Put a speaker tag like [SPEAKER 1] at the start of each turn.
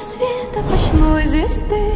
[SPEAKER 1] света ночной звезды.